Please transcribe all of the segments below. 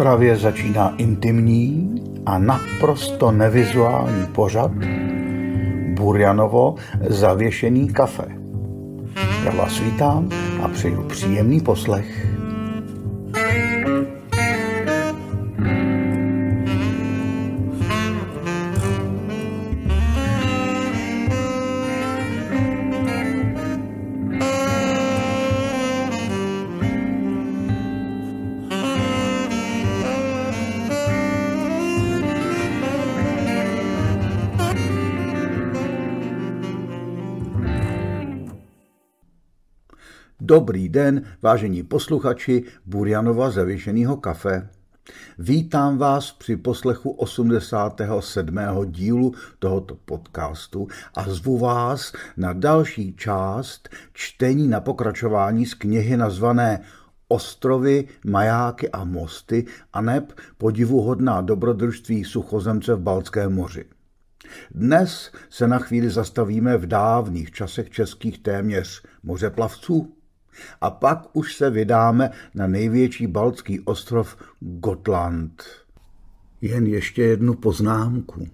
Právě začíná intimní a naprosto nevizuální pořad Burjanovo zavěšený kafe. Já vás vítám a přeju příjemný poslech. Dobrý den, vážení posluchači Burjanova zavěšeného kafe. Vítám vás při poslechu 87. dílu tohoto podcastu a zvu vás na další část čtení na pokračování z knihy nazvané Ostrovy, majáky a mosty a neb podivuhodná dobrodružství suchozemce v Balckém moři. Dnes se na chvíli zastavíme v dávných časech českých téměř mořeplavců, a pak už se vydáme na největší baltský ostrov Gotland. Jen ještě jednu poznámku.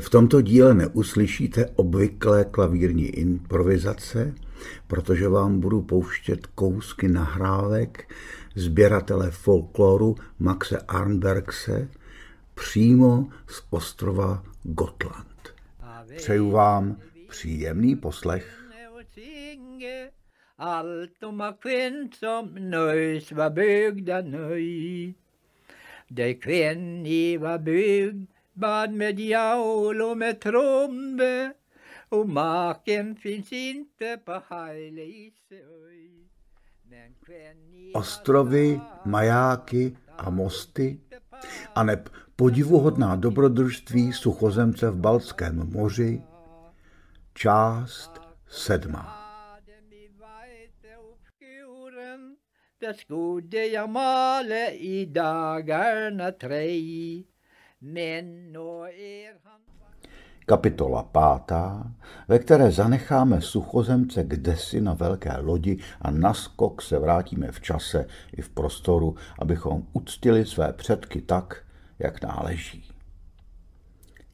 V tomto díle neuslyšíte obvyklé klavírní improvizace, protože vám budu pouštět kousky nahrávek sběratele folkloru Maxe Arnbergse přímo z ostrova Gotland. Přeju vám příjemný poslech. Allt om a kvinn som nöjs var byggda nöj. Där kvinn var byggd bad med jaul och med trombe och maken finns inte på Hajleisöj. Ostrovy, majáky a mosty, aneb podivuhodná dobrodružství suchozemce v Baltském moři, část sedmá. Det skulle jag male i dagarna tre. Men nå er han... Kapitola pátá, ve které zanecháme suchozemce kdesi na velké lodi a naskok se vrátíme v čase i v prostoru, abychom uctili své předky tak, jak náleží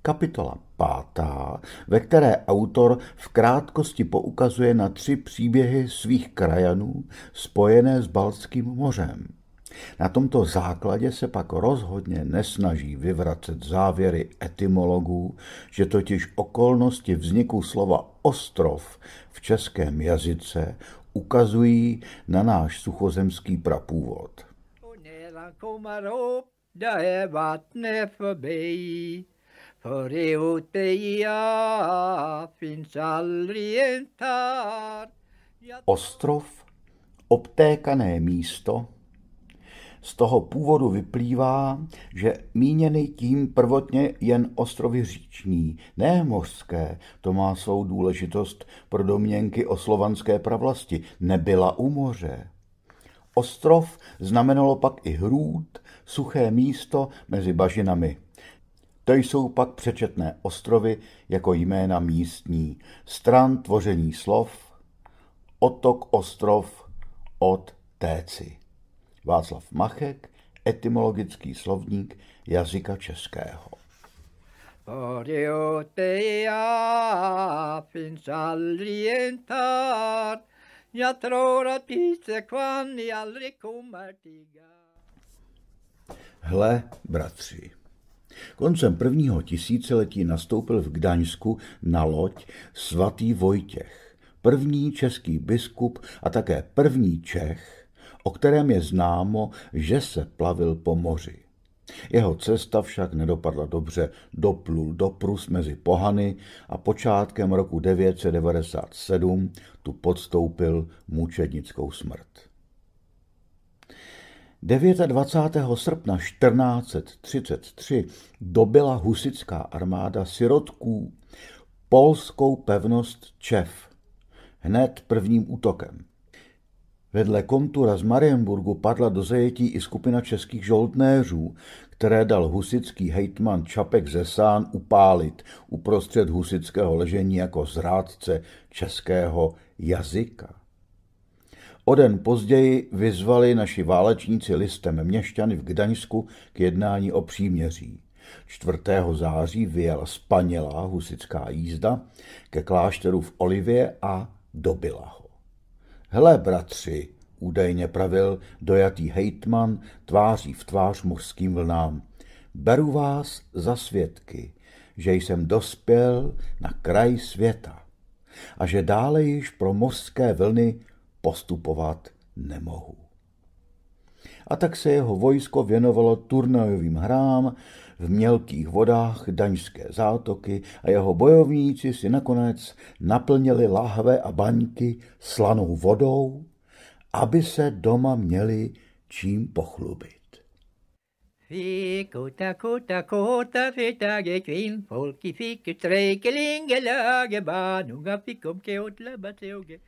kapitola pátá, ve které autor v krátkosti poukazuje na tři příběhy svých krajanů spojené s Baltským mořem. Na tomto základě se pak rozhodně nesnaží vyvracet závěry etymologů, že totiž okolnosti vzniku slova ostrov v českém jazyce ukazují na náš suchozemský prapůvod. Ostrov, obtékané místo, z toho původu vyplývá, že míněný tím prvotně jen ostrovy říční, ne mořské, to má svou důležitost pro domněnky o slovanské pravlasti, nebyla u moře. Ostrov znamenalo pak i hrůd, suché místo mezi bažinami. To jsou pak přečetné ostrovy jako jména místní, stran tvoření slov, otok ostrov od téci. Václav Machek, etymologický slovník jazyka českého. Hle, bratři, Koncem prvního tisíciletí nastoupil v Gdaňsku na loď svatý Vojtěch, první český biskup a také první Čech, o kterém je známo, že se plavil po moři. Jeho cesta však nedopadla dobře, doplul do Prus mezi pohany a počátkem roku 997 tu podstoupil mučednickou smrt. 29. srpna 1433 dobila husická armáda sirotků polskou pevnost Čev hned prvním útokem. Vedle kontura z Marienburgu padla do zajetí i skupina českých žoldnéřů, které dal husický hejtman Čapek Zesán upálit uprostřed husického ležení jako zrádce českého jazyka. O den později vyzvali naši válečníci listem měšťany v Gdaňsku k jednání o příměří. 4. září vyjela spanělá husická jízda ke klášteru v Olivě a dobila ho. Hele, bratři, údajně pravil dojatý hejtman tváří v tvář mořským vlnám. Beru vás za svědky, že jsem dospěl na kraj světa a že dále již pro mořské vlny postupovat nemohu. A tak se jeho vojsko věnovalo turnajovým hrám v mělkých vodách daňské zátoky a jeho bojovníci si nakonec naplnili lahve a baňky slanou vodou, aby se doma měli čím pochlubit. Kota, kota, kota, fetage kvinn, folk i fick strejkelingelage, barnunga fick om keotla bateoge.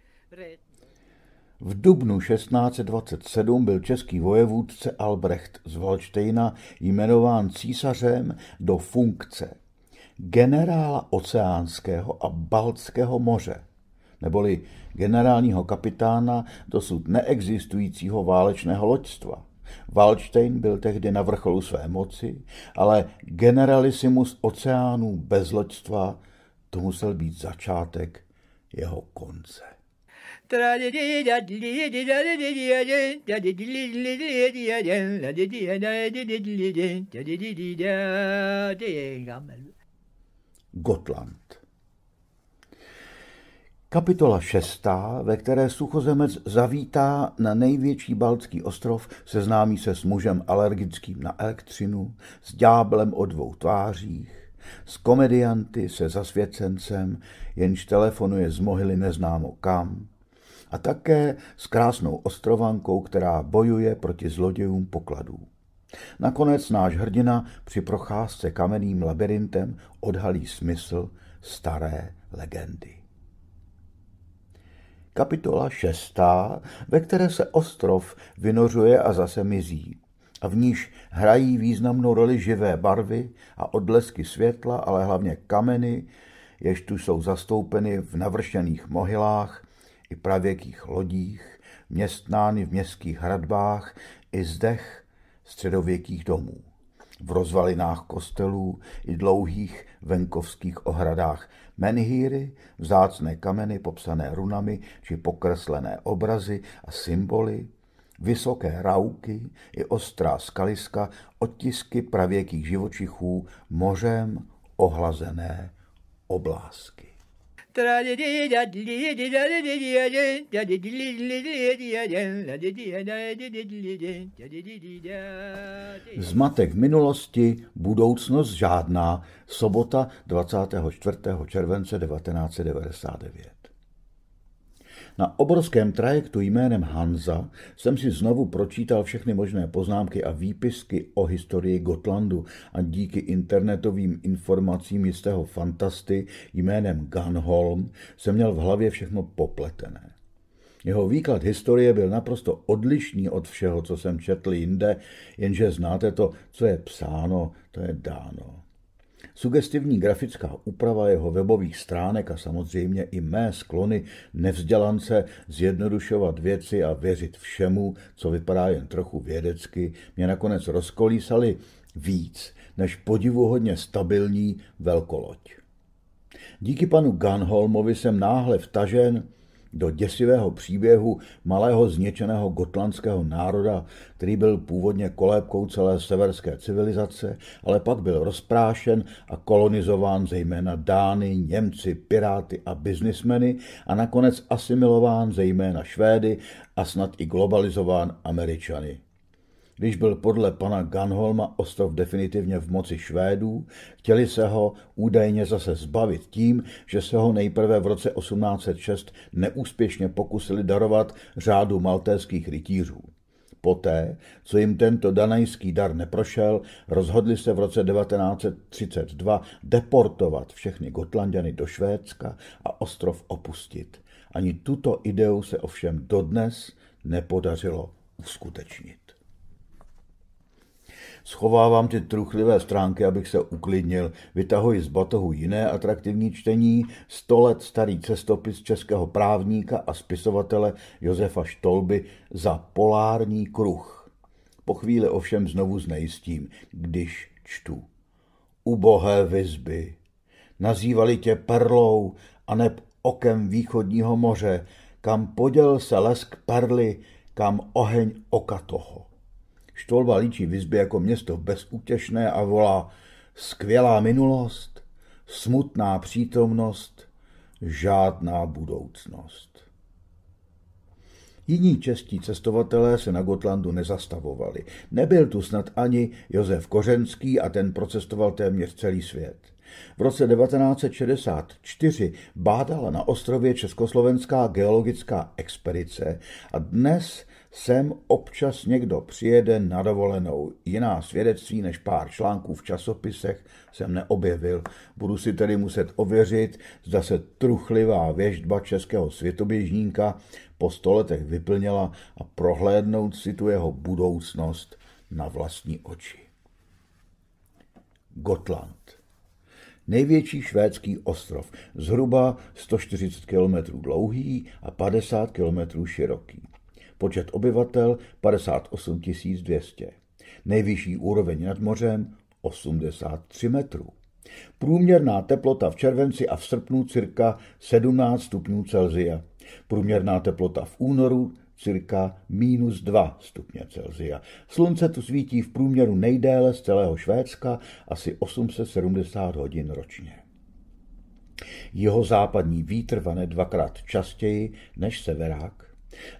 V dubnu 1627 byl český vojevůdce Albrecht z Valštejna jmenován císařem do funkce generála oceánského a baltského moře, neboli generálního kapitána dosud neexistujícího válečného loďstva. Waldstein byl tehdy na vrcholu své moci, ale generalisimus oceánů bez loďstva to musel být začátek jeho konce. Gotland. Kapitola šestá, ve které suchozemec zavítá na největší baltský ostrov, seznámí se s mužem alergickým na elektřinu, s ďáblem o dvou tvářích, s komedianty, se zasvěcencem, jenž telefonuje z mohyly neznámo kam, a také s krásnou ostrovankou, která bojuje proti zlodějům pokladů. Nakonec náš hrdina při procházce kamenným labirintem odhalí smysl staré legendy. Kapitola šestá, ve které se ostrov vynořuje a zase mizí a v níž hrají významnou roli živé barvy a odlesky světla, ale hlavně kameny, jež tu jsou zastoupeny v navršených mohylách i pravěkých lodích, městnány v městských hradbách i zdech středověkých domů v rozvalinách kostelů i dlouhých venkovských ohradách menhýry, vzácné kameny popsané runami či pokreslené obrazy a symboly, vysoké rauky i ostrá skaliska, odtisky pravěkých živočichů, mořem ohlazené oblásky. Zmatek minulosti, budoucnost žádná. Sobota 24. července 1999. Na obrovském trajektu jménem Hanza jsem si znovu pročítal všechny možné poznámky a výpisky o historii Gotlandu a díky internetovým informacím jistého fantasty jménem Gunholm jsem měl v hlavě všechno popletené. Jeho výklad historie byl naprosto odlišný od všeho, co jsem četl jinde, jenže znáte to, co je psáno, to je dáno. Sugestivní grafická úprava jeho webových stránek a samozřejmě i mé sklony nevzdělance zjednodušovat věci a věřit všemu, co vypadá jen trochu vědecky, mě nakonec rozkolísali víc než podivuhodně stabilní velkoloď. Díky panu Gunholmovi jsem náhle vtažen do děsivého příběhu malého zničeného gotlandského národa, který byl původně kolébkou celé severské civilizace, ale pak byl rozprášen a kolonizován zejména Dány, Němci, Piráty a biznismeny a nakonec asimilován zejména Švédy a snad i globalizován Američany. Když byl podle pana Ganholma ostrov definitivně v moci Švédů, chtěli se ho údajně zase zbavit tím, že se ho nejprve v roce 1806 neúspěšně pokusili darovat řádu maltéských rytířů. Poté, co jim tento danajský dar neprošel, rozhodli se v roce 1932 deportovat všechny Gotlandiany do Švédska a ostrov opustit. Ani tuto ideu se ovšem dodnes nepodařilo uskutečnit. Schovávám ty truchlivé stránky, abych se uklidnil. Vytahuji z batohu jiné atraktivní čtení, sto let starý cestopis českého právníka a spisovatele Josefa Štolby za polární kruh. Po chvíli ovšem znovu znejistím, když čtu. Ubohé vizby, nazývali tě perlou a neb okem východního moře, kam poděl se lesk perly, kam oheň oka toho. Štolba líčí Vizby jako město bezútěšné a volá skvělá minulost, smutná přítomnost, žádná budoucnost. Jiní čestí cestovatelé se na Gotlandu nezastavovali. Nebyl tu snad ani Josef Kořenský a ten procestoval téměř celý svět. V roce 1964 bádala na ostrově Československá geologická expedice a dnes sem občas někdo přijede na dovolenou. Jiná svědectví než pár článků v časopisech jsem neobjevil. Budu si tedy muset ověřit, zda se truchlivá věždba českého světoběžníka po stoletech vyplněla a prohlédnout si tu jeho budoucnost na vlastní oči. Gotland. Největší švédský ostrov, zhruba 140 km dlouhý a 50 km široký. Počet obyvatel 58 200. Nejvyšší úroveň nad mořem 83 metrů. Průměrná teplota v červenci a v srpnu cirka 17 stupňů Celzia. Průměrná teplota v únoru cirka minus 2 stupně Celzia. Slunce tu svítí v průměru nejdéle z celého Švédska asi 870 hodin ročně. Jeho západní vítr vane dvakrát častěji než severák.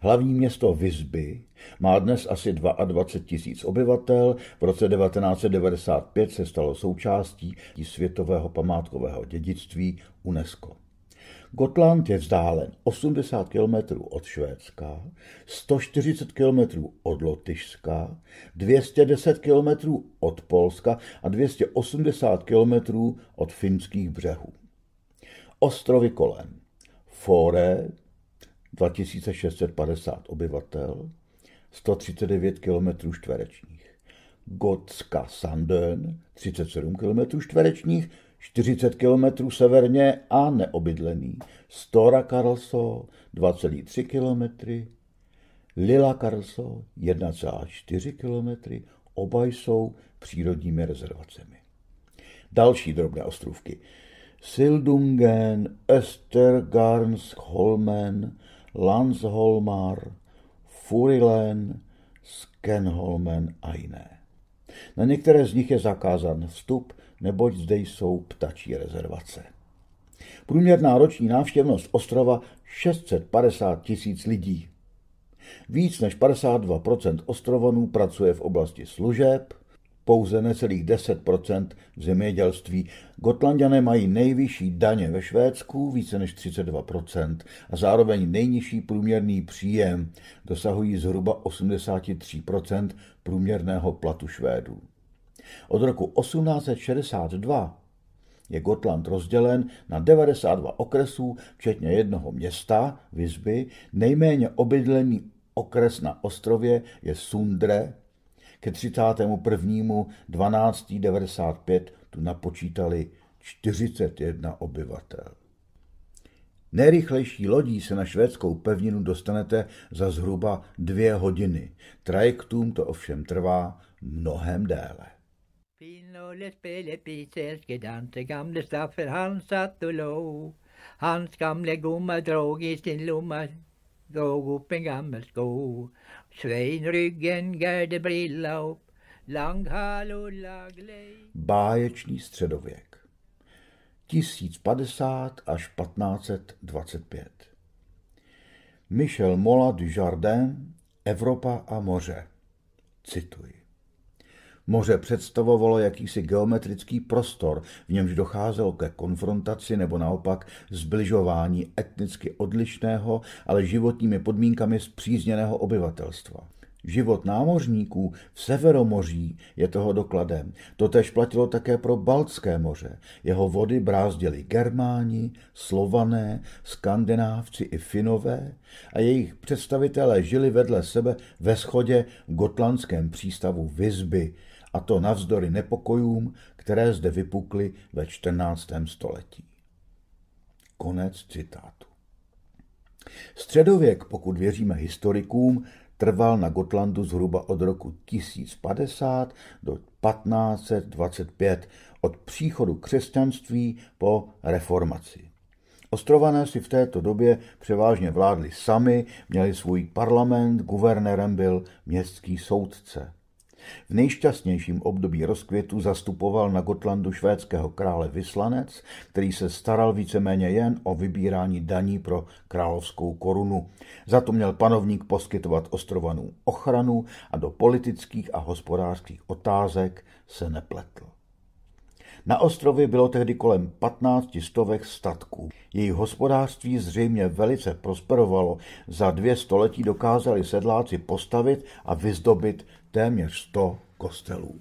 Hlavní město Visby má dnes asi 22 tisíc obyvatel. V roce 1995 se stalo součástí světového památkového dědictví UNESCO. Gotland je vzdálen 80 km od Švédska, 140 km od Lotyšska, 210 km od Polska a 280 km od finských břehů. Ostrovy kolem. Fore, 2650 obyvatel, 139 km čtverečních. Gotska Sandön, 37 km čtverečních, 40 km severně a neobydlený. Stora Karlso 2,3 km, Lila Karlso 1,4 km, oba jsou přírodními rezervacemi. Další drobné ostrovky. Sildungen, Östergarnsholmen, Landsholmar, Furilen, Skenholmen a jiné. Na některé z nich je zakázán vstup, neboť zde jsou ptačí rezervace. Průměrná roční návštěvnost ostrova 650 tisíc lidí. Víc než 52% ostrovanů pracuje v oblasti služeb, pouze necelých 10% v zemědělství. Gotlandiané mají nejvyšší daně ve Švédsku, více než 32%, a zároveň nejnižší průměrný příjem, dosahují zhruba 83% průměrného platu Švédů. Od roku 1862 je Gotland rozdělen na 92 okresů, včetně jednoho města, Visby. Nejméně obydlený okres na ostrově je Sundre. Ke 31.12.95 tu napočítali 41 obyvatel. Nejrychlejší lodí se na švédskou pevninu dostanete za zhruba dvě hodiny. Trajektům to ovšem trvá mnohem déle. Hans gamle gomma drog i sin lomma drog upp en gammal sko. Svein ryggen, Gerde brilla upp. Báječný středověk. 1050 až 1525. Michel Mola du Jardin, Evropa a moře. Cituji. Moře představovalo jakýsi geometrický prostor, v němž docházelo ke konfrontaci nebo naopak zbližování etnicky odlišného, ale životními podmínkami zpřízněného obyvatelstva. Život námořníků v Severomoří je toho dokladem. Totež platilo také pro Baltské moře. Jeho vody brázděli Germáni, Slované, Skandinávci i Finové a jejich představitelé žili vedle sebe ve schodě v gotlandském přístavu Visby, a to navzdory nepokojům, které zde vypukly ve 14. století. Konec citátu. Středověk, pokud věříme historikům, trval na Gotlandu zhruba od roku 1050 do 1525 od příchodu křesťanství po reformaci. Ostrované si v této době převážně vládli sami, měli svůj parlament, guvernérem byl městský soudce. V nejšťastnějším období rozkvětu zastupoval na Gotlandu švédského krále Vyslanec, který se staral víceméně jen o vybírání daní pro královskou korunu. Za to měl panovník poskytovat ostrovanou ochranu a do politických a hospodářských otázek se nepletl. Na ostrově bylo tehdy kolem 15 stovek statků. Jejich hospodářství zřejmě velice prosperovalo. Za dvě století dokázali sedláci postavit a vyzdobit téměř 100 kostelů.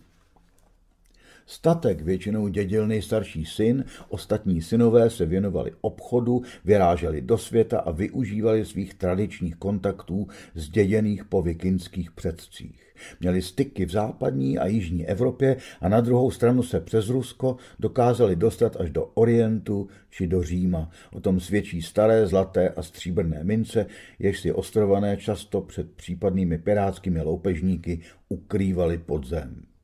Statek většinou dědil nejstarší syn, ostatní synové se věnovali obchodu, vyráželi do světa a využívali svých tradičních kontaktů zděděných po vikinských předcích. Měli styky v západní a jižní Evropě a na druhou stranu se přes Rusko dokázali dostat až do Orientu či do Říma. O tom svědčí staré zlaté a stříbrné mince, jež si ostrované často před případnými pirátskými loupežníky ukrývali pod zem.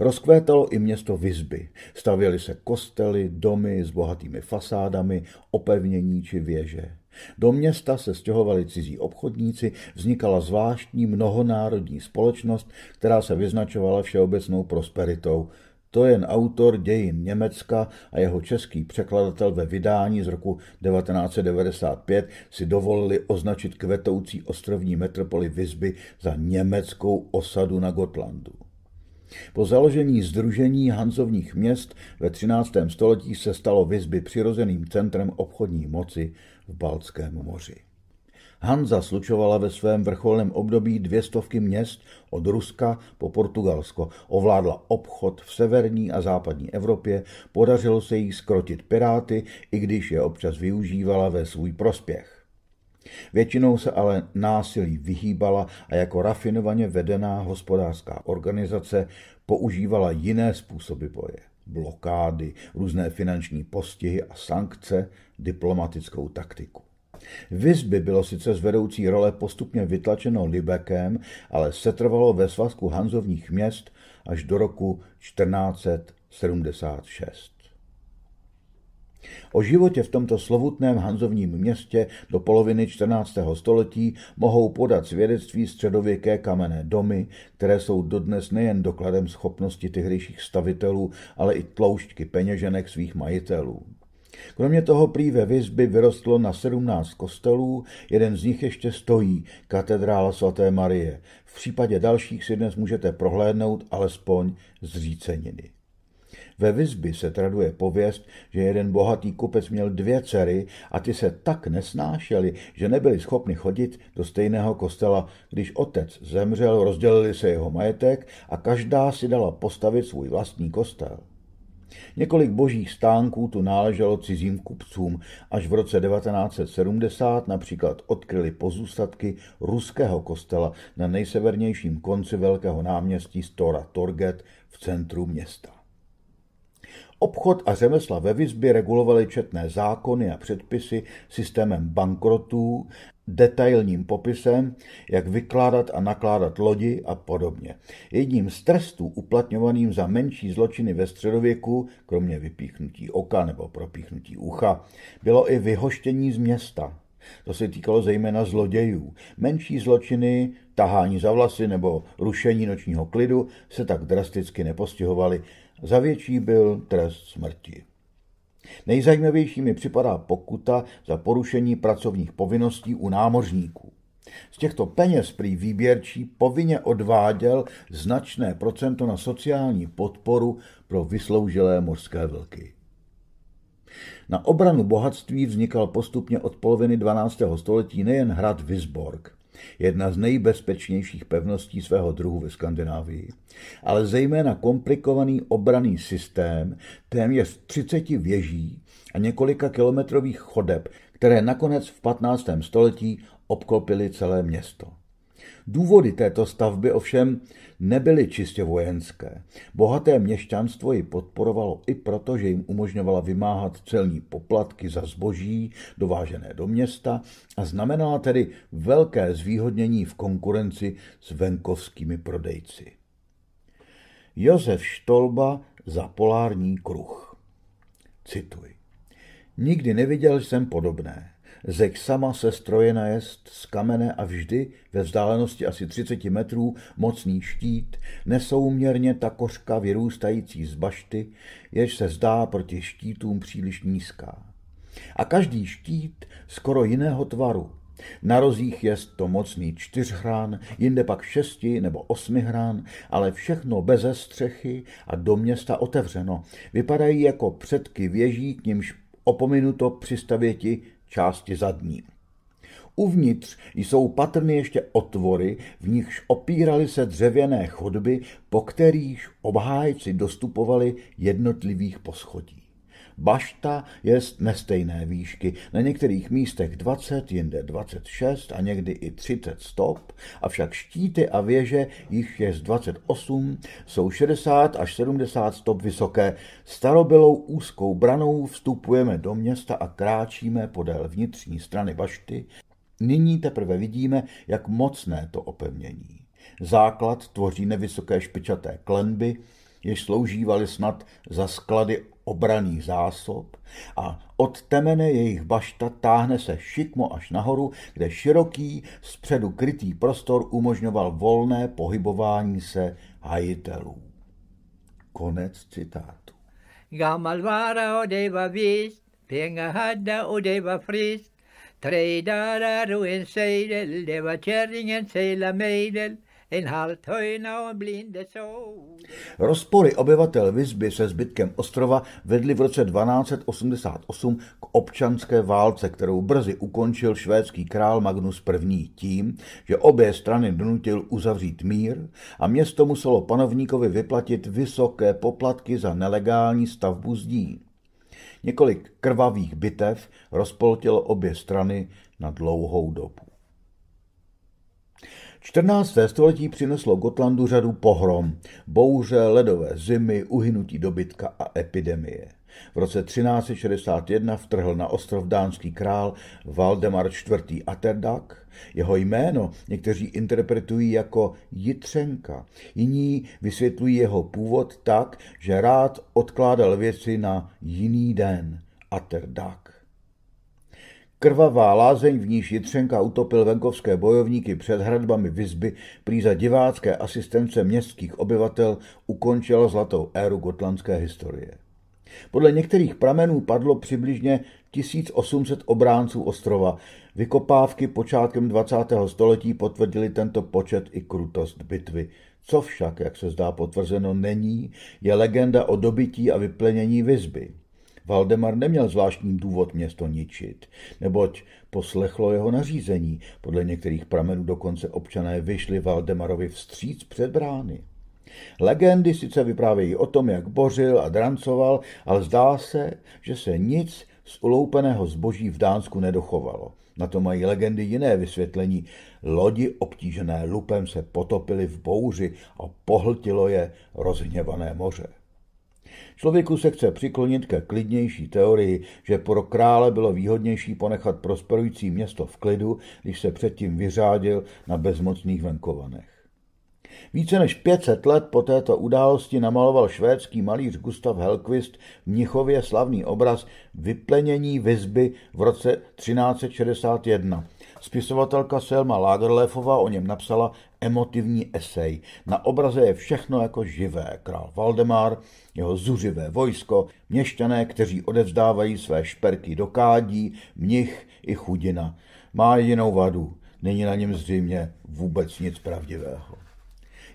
Rozkvétalo i město Vizby. Stavěly se kostely, domy s bohatými fasádami, opevnění či věže. Do města se stěhovali cizí obchodníci, vznikala zvláštní mnohonárodní společnost, která se vyznačovala všeobecnou prosperitou. To jen autor dějin Německa a jeho český překladatel ve vydání z roku 1995 si dovolili označit kvetoucí ostrovní metropoli Vizby za německou osadu na Gotlandu. Po založení Združení hanzovních měst ve 13. století se stalo Vizby přirozeným centrem obchodní moci v Baltském moři. Hanza slučovala ve svém vrcholném období dvě stovky měst od Ruska po Portugalsko. Ovládla obchod v severní a západní Evropě, podařilo se jí skrotit piráty, i když je občas využívala ve svůj prospěch. Většinou se ale násilí vyhýbala a jako rafinovaně vedená hospodářská organizace používala jiné způsoby boje. Blokády, různé finanční postihy a sankce, diplomatickou taktiku. Vizby bylo sice z vedoucí role postupně vytlačeno Libekem, ale setrvalo ve svazku hanzovních měst až do roku 1476. O životě v tomto slovutném hanzovním městě do poloviny 14. století mohou podat svědectví středověké kamenné domy, které jsou dodnes nejen dokladem schopnosti tehdejších stavitelů, ale i tloušťky peněženek svých majitelů. Kromě toho prý ve Vizby vyrostlo na 17 kostelů, jeden z nich ještě stojí, katedrála svaté Marie. V případě dalších si dnes můžete prohlédnout alespoň zříceniny. Ve Vizby se traduje pověst, že jeden bohatý kupec měl dvě dcery a ty se tak nesnášely, že nebyli schopni chodit do stejného kostela. Když otec zemřel, rozdělili se jeho majetek a každá si dala postavit svůj vlastní kostel. Několik božích stánků tu náleželo cizím kupcům. Až v roce 1970 například odkryli pozůstatky ruského kostela na nejsevernějším konci velkého náměstí Stora Torget v centru města. Obchod a řemesla ve Vizbě regulovaly četné zákony a předpisy systémem bankrotů, detailním popisem, jak vykládat a nakládat lodi a podobně. Jedním z trestů uplatňovaným za menší zločiny ve středověku, kromě vypíchnutí oka nebo propíchnutí ucha, bylo i vyhoštění z města. To se týkalo zejména zlodějů. Menší zločiny, tahání za vlasy nebo rušení nočního klidu se tak drasticky nepostihovaly. Za větší byl trest smrti. Nejzajímavější mi připadá pokuta za porušení pracovních povinností u námořníků. Z těchto peněz prý výběrčí povinně odváděl značné procento na sociální podporu pro vysloužilé mořské vlky. Na obranu bohatství vznikal postupně od poloviny 12. století nejen hrad Visborg, jedna z nejbezpečnějších pevností svého druhu ve Skandinávii, ale zejména komplikovaný obraný systém téměř 30 věží a několika kilometrových chodeb, které nakonec v 15. století obklopily celé město. Důvody této stavby ovšem nebyly čistě vojenské. Bohaté měšťanstvo ji podporovalo i proto, že jim umožňovala vymáhat celní poplatky za zboží dovážené do města a znamenala tedy velké zvýhodnění v konkurenci s venkovskými prodejci. Josef Štolba za polární kruh. Cituji. Nikdy neviděl jsem podobné. Zeď sama se stroje najest z kamene a vždy ve vzdálenosti asi 30 metrů mocný štít, nesouměrně ta kořka vyrůstající z bašty, jež se zdá proti štítům příliš nízká. A každý štít skoro jiného tvaru, na rozích je to mocný čtyřhrán, jinde pak šesti nebo osmi hrán, ale všechno beze střechy a do města otevřeno. Vypadají jako předky věží, k nímž opominuto přistavěti části zadní. Uvnitř jsou patrny ještě otvory, v nichž opíraly se dřevěné chodby, po kterých obhájci dostupovali jednotlivých poschodí. Bašta je nestejné výšky, na některých místech 20, jinde 26 a někdy i 30 stop, avšak štíty a věže, jich je z 28, jsou 60 až 70 stop vysoké. Starobylou úzkou branou vstupujeme do města a kráčíme podél vnitřní strany bašty. Nyní teprve vidíme, jak mocné to opevnění. Základ tvoří nevysoké špičaté klenby, jež sloužívaly snad za sklady obraných zásob a od temene jejich bašta táhne se šikmo až nahoru, kde široký, zpředu krytý prostor umožňoval volné pohybování se hajitelů. Konec citátu. Gammal vara och det var visst, pengar hade och det var friskt. Tre Rozpory obyvatel Vizby se zbytkem ostrova vedly v roce 1288 k občanské válce, kterou brzy ukončil švédský král Magnus I. tím, že obě strany donutil uzavřít mír a město muselo panovníkovi vyplatit vysoké poplatky za nelegální stavbu zdí. Několik krvavých bitev rozpoltilo obě strany na dlouhou dobu. 14. století přineslo Gotlandu řadu pohrom, bouře, ledové zimy, uhynutí dobytka a epidemie. V roce 1361 vtrhl na ostrov dánský král Valdemar IV. Atterdag. Jeho jméno někteří interpretují jako Jitřenka, jiní vysvětlují jeho původ tak, že rád odkládal věci na jiný den Atterdag. Krvavá lázeň, v níž Jitřenka utopil venkovské bojovníky před hradbami Vizby, prý za divácké asistence městských obyvatel ukončila zlatou éru gotlandské historie. Podle některých pramenů padlo přibližně 1800 obránců ostrova. Vykopávky počátkem 20. století potvrdili tento počet i krutost bitvy. Co však, jak se zdá potvrzeno, není, je legenda o dobytí a vyplenění Vizby. Valdemar neměl zvláštní důvod město ničit, neboť poslechlo jeho nařízení. Podle některých pramenů dokonce občané vyšli Valdemarovi vstříc před brány. Legendy sice vyprávějí o tom, jak bořil a drancoval, ale zdá se, že se nic z uloupeného zboží v Dánsku nedochovalo. Na to mají legendy jiné vysvětlení. Lodi obtížené lupem se potopily v bouři a pohltilo je rozhněvané moře. Člověku se chce přiklonit ke klidnější teorii, že pro krále bylo výhodnější ponechat prosperující město v klidu, když se předtím vyřádil na bezmocných venkovanech. Více než 500 let po této události namaloval švédský malíř Gustav Helquist v Mnichově slavný obraz Vyplenění Vizby v roce 1361. Spisovatelka Selma Lagerlefová o něm napsala emotivní esej. Na obraze je všechno jako živé. Král Valdemar, jeho zuřivé vojsko, měšťané, kteří odevzdávají své šperky do kádí, mnich i chudina. Má jedinou vadu, není na něm zřejmě vůbec nic pravdivého.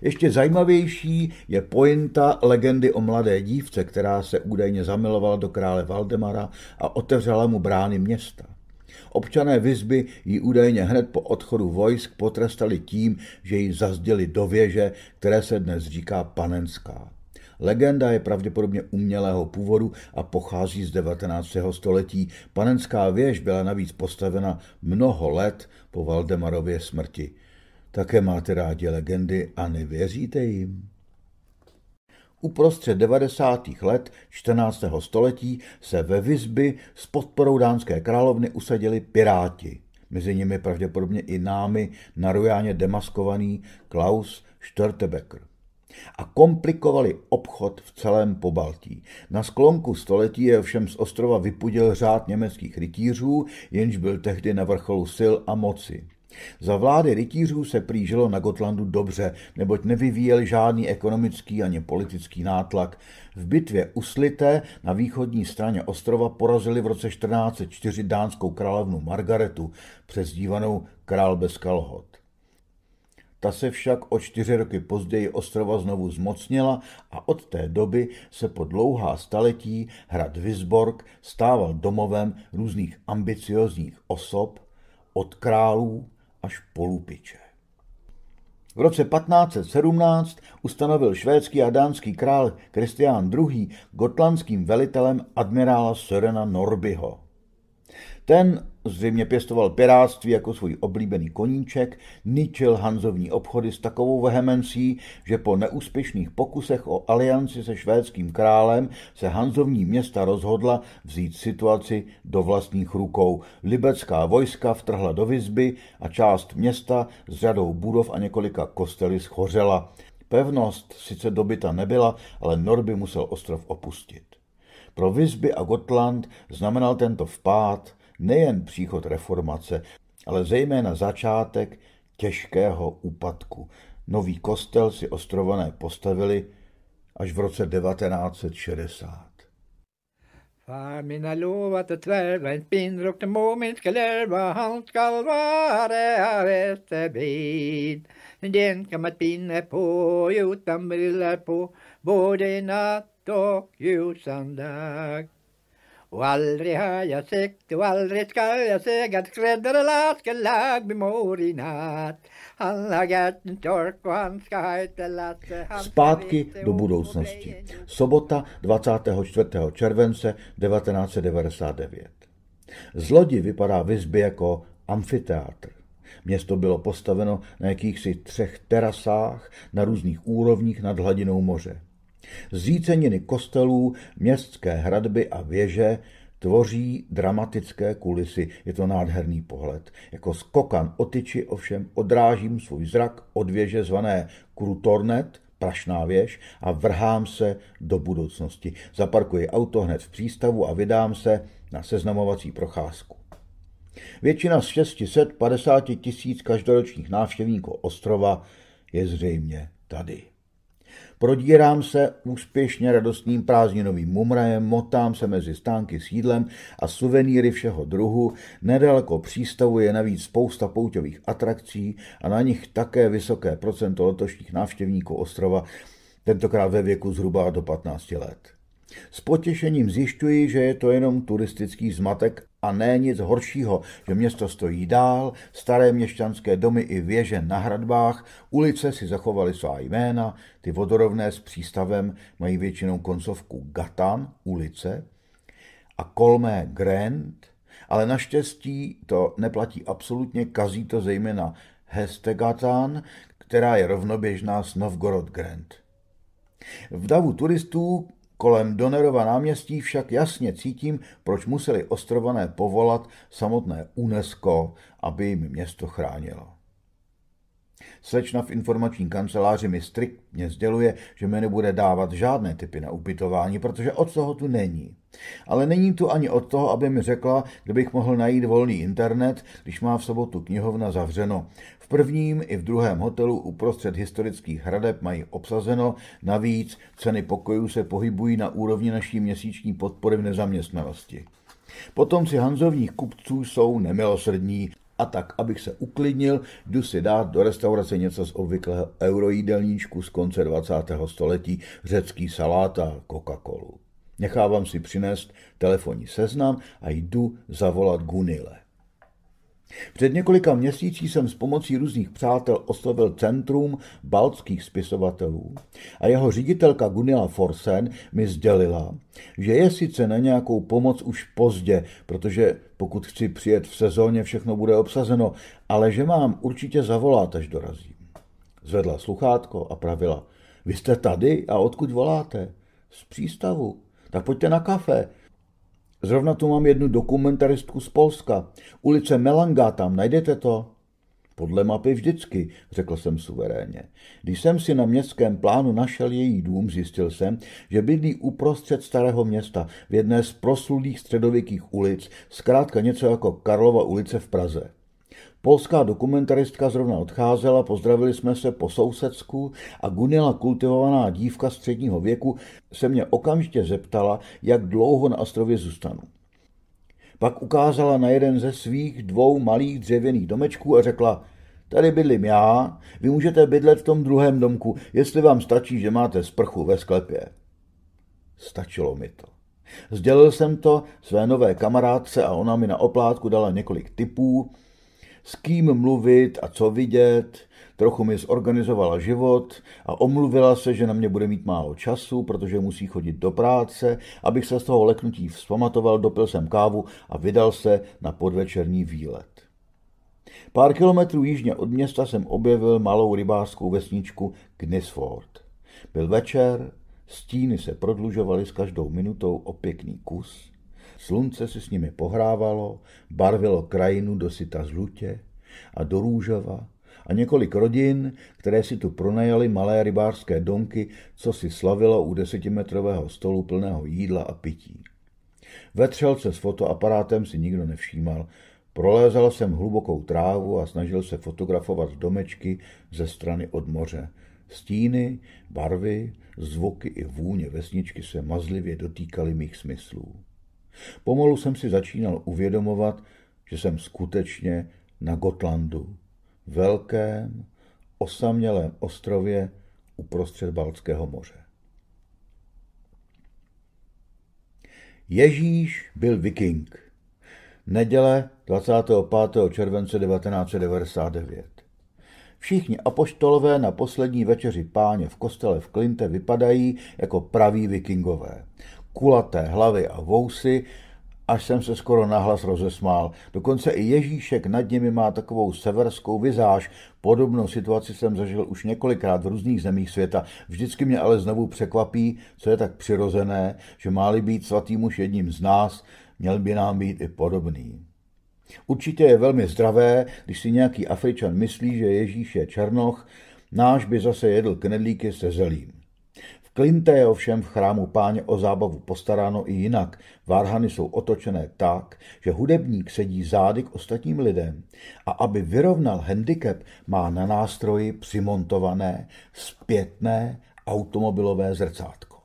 Ještě zajímavější je pointa legendy o mladé dívce, která se údajně zamilovala do krále Valdemara a otevřela mu brány města. Občané Vizby ji údajně hned po odchodu vojsk potrestali tím, že ji zazděli do věže, které se dnes říká Panenská. Legenda je pravděpodobně umělého původu a pochází z 19. století. Panenská věž byla navíc postavena mnoho let po Valdemarově smrti. Také máte rádi legendy a nevěříte jim? Uprostřed 90. let 14. století se ve Vizby s podporou dánské královny usadili piráti. Mezi nimi pravděpodobně i námi na Rujáně demaskovaný Klaus Störtebecker a komplikovali obchod v celém Pobaltí. Na sklonku století je ovšem z ostrova vypudil řád německých rytířů, jenž byl tehdy na vrcholu sil a moci. Za vlády rytířů se prýžilo na Gotlandu dobře, neboť nevyvíjeli žádný ekonomický ani politický nátlak. V bitvě u Slité na východní straně ostrova porazili v roce 1404 dánskou královnu Margaretu, přezdívanou král bez kalhot. Ta se však o čtyři roky později ostrova znovu zmocnila a od té doby se po dlouhá staletí hrad Visborg stával domovem různých ambiciozních osob, od králů až po lupiče. V roce 1517 ustanovil švédský a dánský král Kristián II. gotlandským velitelem admirála Sörena Norbyho. Ten zřejmě pěstoval piráctví jako svůj oblíbený koníček, ničil hanzovní obchody s takovou vehemencí, že po neúspěšných pokusech o alianci se švédským králem se hanzovní města rozhodla vzít situaci do vlastních rukou. Libecká vojska vtrhla do Vizby a část města s řadou budov a několika kostely schořela. Pevnost sice dobyta nebyla, ale Norby musel ostrov opustit. Pro Vizby a Gotland znamenal tento vpád nejen příchod reformace, ale zejména začátek těžkého úpadku. Nový kostel si ostrované postavili až v roce 1960. Far mina lovat att tvärva en den må ska lärva han skall vara av Västerbyn. Den kan man spinna på utan briller på både natt dag. Och aldrig har jag sett och aldrig ska jag säga att skräddare ska lag bli mor i natt. Han har en tork och han ska heta Lasse. Zpátky do budoucnosti. Sobota 24. července 1999. Z lodi vypadá Vizby jako amfiteátr. Město bylo postaveno na jakýchsi třech terasách na různých úrovních nad hladinou moře. Zříceniny kostelů, městské hradby a věže tvoří dramatické kulisy. Je to nádherný pohled. Jako skokan o tyči ovšem odrážím svůj zrak od věže zvané Krutornet, prašná věž, a vrhám se do budoucnosti. Zaparkuji auto hned v přístavu a vydám se na seznamovací procházku. Většina z 650 tisíc každoročních návštěvníků ostrova je zřejmě tady. Prodírám se úspěšně radostným prázdninovým mumrajem, motám se mezi stánky s jídlem a suvenýry všeho druhu. Nedaleko přístavu je navíc spousta pouťových atrakcí a na nich také vysoké procento letošních návštěvníků ostrova, tentokrát ve věku zhruba do 15 let. S potěšením zjišťuji, že je to jenom turistický zmatek a ne nic horšího, že město stojí dál, staré měšťanské domy i věže na hradbách, ulice si zachovaly svá jména, ty vodorovné s přístavem mají většinou koncovku Gatan, ulice, a Kolmé Grand, ale naštěstí to neplatí absolutně, kazí to zejména Hestegatan, která je rovnoběžná s Novgorod Grand. V davu turistů Kolem Donerova náměstí však jasně cítím, proč museli ostrované povolat samotné UNESCO, aby jim město chránilo. Slečna v informační kanceláři mi striktně sděluje, že mi nebude dávat žádné typy na ubytování, protože od toho tu není. Ale není tu ani od toho, aby mi řekla, kde bych mohl najít volný internet, když má v sobotu knihovna zavřeno. V prvním i v druhém hotelu uprostřed historických hradeb mají obsazeno, navíc ceny pokojů se pohybují na úrovni naší měsíční podpory v nezaměstnanosti. Potomci hanzovních kupců jsou nemilosrdní a tak, abych se uklidnil, jdu si dát do restaurace něco z obvyklého eurojídelníčku z konce 20. století, řecký salát a Coca-Colu. Nechávám si přinést telefonní seznam a jdu zavolat Gunile. Před několika měsící jsem s pomocí různých přátel oslovil Centrum baltských spisovatelů a jeho ředitelka Gunilla Forsen mi sdělila, že je sice na nějakou pomoc už pozdě, protože pokud chci přijet v sezóně, všechno bude obsazeno, ale že mám určitě zavolat, až dorazím. Zvedla sluchátko a pravila. Vy jste tady a odkud voláte? Z přístavu. Tak pojďte na kafe. Zrovna tu mám jednu dokumentaristku z Polska. Ulice Melanga, tam najdete to? Podle mapy vždycky, řekl jsem suverénně. Když jsem si na městském plánu našel její dům, zjistil jsem, že bydlí uprostřed starého města, v jedné z proslulých středověkých ulic, zkrátka něco jako Karlova ulice v Praze. Polská dokumentaristka zrovna odcházela, pozdravili jsme se po sousedsku a Gunila, kultivovaná dívka středního věku, se mě okamžitě zeptala, jak dlouho na ostrově zůstanu. Pak ukázala na jeden ze svých dvou malých dřevěných domečků a řekla, tady bydlím já, vy můžete bydlet v tom druhém domku, jestli vám stačí, že máte sprchu ve sklepě. Stačilo mi to. Sdělil jsem to své nové kamarádce a ona mi na oplátku dala několik tipů, s kým mluvit a co vidět, trochu mi zorganizovala život a omluvila se, že na mě bude mít málo času, protože musí chodit do práce, abych se z toho leknutí vzpamatoval, dopil jsem kávu a vydal se na podvečerní výlet. Pár kilometrů jižně od města jsem objevil malou rybářskou vesničku Knisford. Byl večer, stíny se prodlužovaly s každou minutou o pěkný kus Slunce si s nimi pohrávalo, barvilo krajinu do syta žlutě a do růžova a několik rodin, které si tu pronajali malé rybářské domky, co si slavilo u desetimetrového stolu plného jídla a pití. Ve třelce s fotoaparátem si nikdo nevšímal. Prolézal jsem hlubokou trávu a snažil se fotografovat domečky ze strany od moře. Stíny, barvy, zvuky i vůně vesničky se mazlivě dotýkaly mých smyslů. Pomalu jsem si začínal uvědomovat, že jsem skutečně na Gotlandu, velkém, osamělém ostrově uprostřed Baltského moře. Ježíš byl viking. Neděle 25. července 1999. Všichni apoštolové na poslední večeři páně v kostele v Klinte vypadají jako praví vikingové kulaté hlavy a vousy, až jsem se skoro nahlas rozesmál. Dokonce i Ježíšek nad nimi má takovou severskou vizáž. Podobnou situaci jsem zažil už několikrát v různých zemích světa. Vždycky mě ale znovu překvapí, co je tak přirozené, že máli být svatý muž jedním z nás, měl by nám být i podobný. Určitě je velmi zdravé, když si nějaký Afričan myslí, že Ježíš je černoch, náš by zase jedl knedlíky se zelím. Klinte je ovšem v chrámu páně o zábavu postaráno i jinak. Várhany jsou otočené tak, že hudebník sedí zády k ostatním lidem a aby vyrovnal handicap, má na nástroji přimontované zpětné automobilové zrcátko.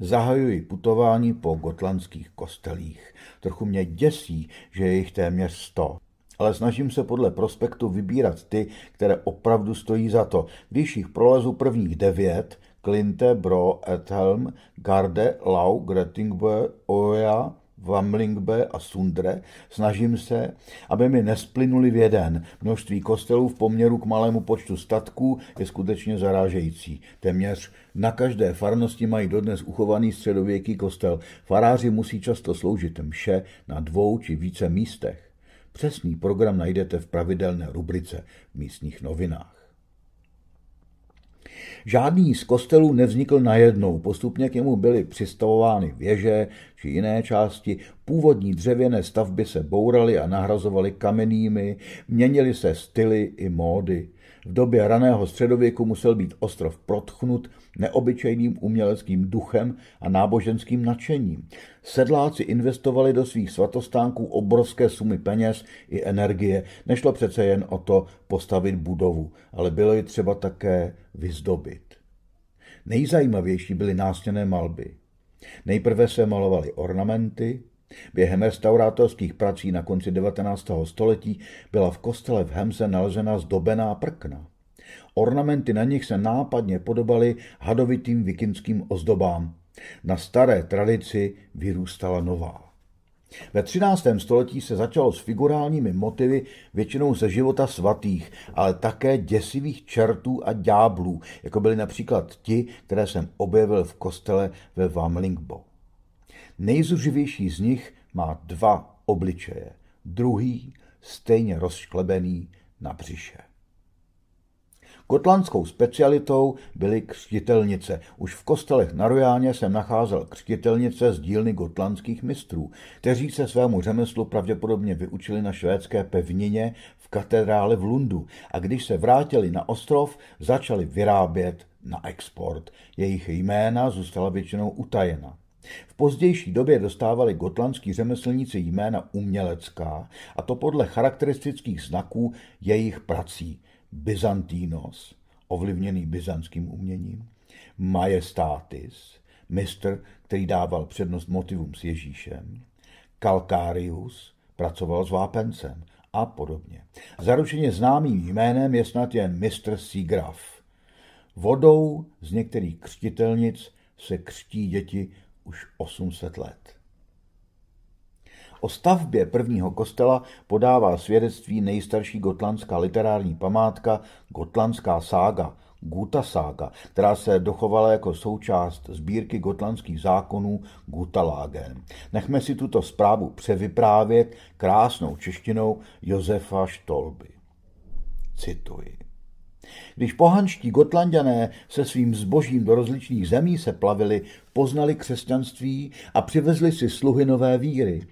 Zahajuji putování po gotlandských kostelích. Trochu mě děsí, že je jich téměř sto ale snažím se podle prospektu vybírat ty, které opravdu stojí za to. Když jich prolezu prvních devět, Klinte, Bro, Ethelm, Garde, Lau, Gretingbe, Oja, Vamlingbe a Sundre, snažím se, aby mi nesplynuli v jeden. Množství kostelů v poměru k malému počtu statků je skutečně zarážející. Téměř na každé farnosti mají dodnes uchovaný středověký kostel. Faráři musí často sloužit mše na dvou či více místech. Přesný program najdete v pravidelné rubrice v místních novinách. Žádný z kostelů nevznikl najednou, postupně k němu byly přistavovány věže či jiné části, původní dřevěné stavby se bouraly a nahrazovaly kamennými, měnily se styly i módy. V době raného středověku musel být ostrov protchnut neobyčejným uměleckým duchem a náboženským nadšením. Sedláci investovali do svých svatostánků obrovské sumy peněz i energie. Nešlo přece jen o to postavit budovu, ale bylo ji třeba také vyzdobit. Nejzajímavější byly nástěné malby. Nejprve se malovaly ornamenty, Během restaurátorských prací na konci 19. století byla v kostele v Hemse nalezena zdobená prkna. Ornamenty na nich se nápadně podobaly hadovitým vikingským ozdobám. Na staré tradici vyrůstala nová. Ve 13. století se začalo s figurálními motivy většinou ze života svatých, ale také děsivých čertů a ďáblů, jako byli například ti, které jsem objevil v kostele ve Vamlingbo. Nejzuřivější z nich má dva obličeje, druhý stejně rozšklebený na břiše. Gotlandskou specialitou byly křtitelnice. Už v kostelech na Rojáně jsem nacházel křtitelnice z dílny gotlandských mistrů, kteří se svému řemeslu pravděpodobně vyučili na švédské pevnině v katedrále v Lundu a když se vrátili na ostrov, začali vyrábět na export. Jejich jména zůstala většinou utajena. V pozdější době dostávali gotlandskí řemeslníci jména umělecká, a to podle charakteristických znaků jejich prací. Byzantínos, ovlivněný byzantským uměním, Majestatis, mistr, který dával přednost motivům s Ježíšem, Calcarius, pracoval s vápencem a podobně. Zaručeně známým jménem je snad jen mistr Sigraf. Vodou z některých křtitelnic se křtí děti už 800 let. O stavbě prvního kostela podává svědectví nejstarší gotlandská literární památka Gotlandská sága, Guta sága, která se dochovala jako součást sbírky gotlandských zákonů Gutalagen. Nechme si tuto zprávu převyprávět krásnou češtinou Josefa Štolby. Cituji. Když pohanští gotlandané se svým zbožím do rozličných zemí se plavili, poznali křesťanství a přivezli si sluhy nové víry.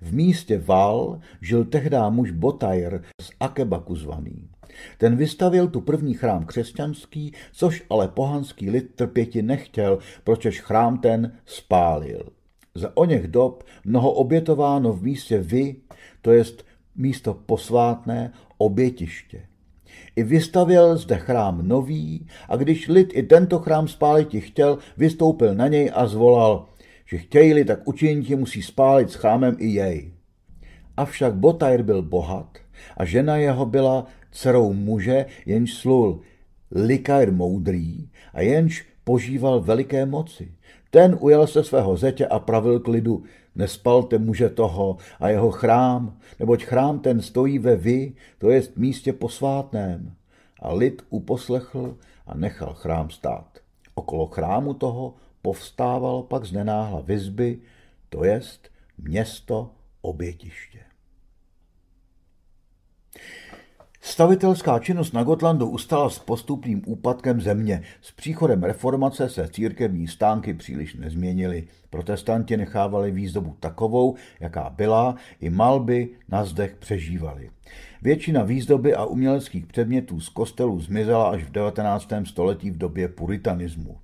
V místě Val žil tehdá muž Botajr z Akebaku zvaný. Ten vystavil tu první chrám křesťanský, což ale pohanský lid trpěti nechtěl, pročež chrám ten spálil. Za o něch dob mnoho obětováno v místě vy, to jest místo posvátné obětiště. I vystavil zde chrám nový a když lid i tento chrám spáliti chtěl, vystoupil na něj a zvolal, že chtějí tak učinit, musí spálit s chrámem i jej. Avšak Botajr byl bohat a žena jeho byla dcerou muže, jenž slul Likajr moudrý a jenž požíval veliké moci. Ten ujel se svého zetě a pravil k lidu, nespalte muže toho a jeho chrám, neboť chrám ten stojí ve vy, to jest místě posvátném. A lid uposlechl a nechal chrám stát. Okolo chrámu toho povstávalo pak z nenáhla vizby, to jest město obětiště. Stavitelská činnost na Gotlandu ustala s postupným úpadkem země. S příchodem reformace se církevní stánky příliš nezměnily. Protestanti nechávali výzdobu takovou, jaká byla, i malby na zdech přežívali. Většina výzdoby a uměleckých předmětů z kostelů zmizela až v 19. století v době puritanismu.